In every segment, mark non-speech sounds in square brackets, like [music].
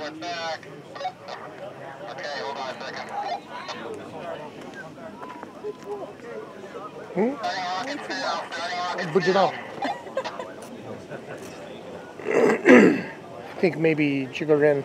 Split back. Okay, hold on a second. Hmm? Starting rockets now. Starting rockets Put it now. out. I think maybe Chigorin.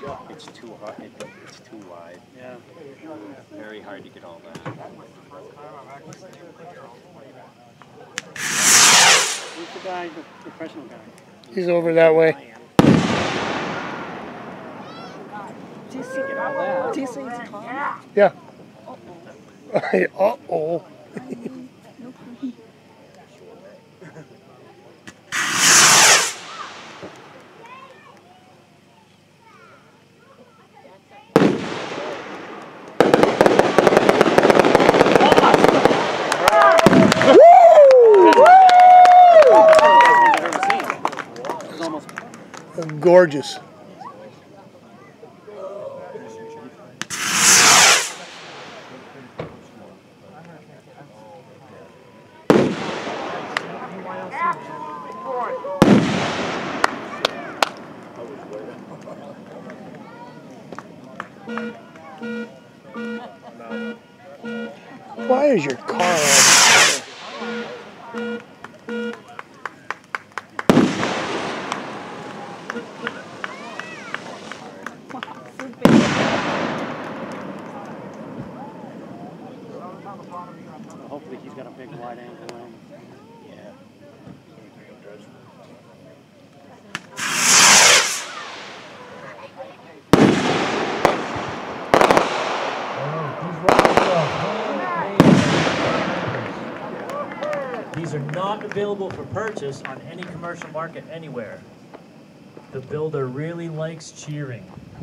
It's too hard, it, it's too wide, Yeah. very hard to get all that. Who's the guy, the professional guy? He's over that way. Do you see, do you see it's Tom? Yeah. [laughs] uh Gorgeous. Why is your car on fire? hopefully he's got a big wide angle lens. Yeah. These are not available for purchase on any commercial market anywhere. The builder really likes cheering. [laughs]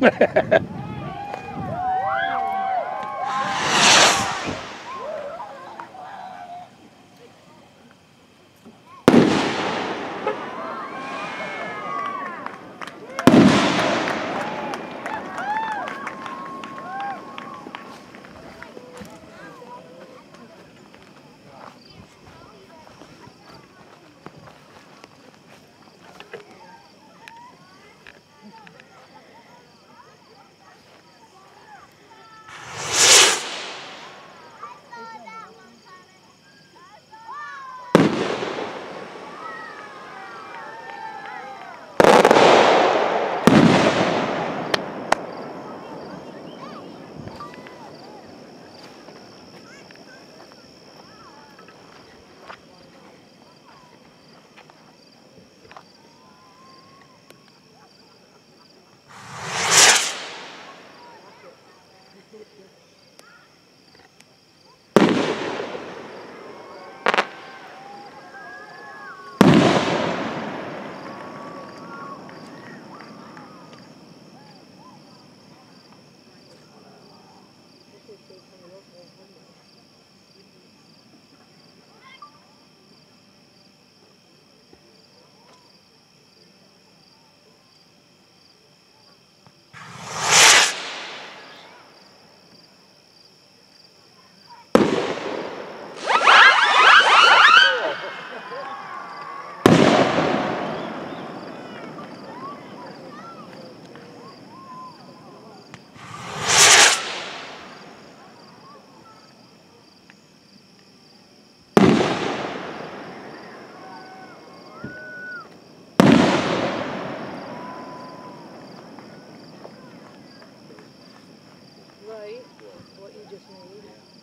what you just made.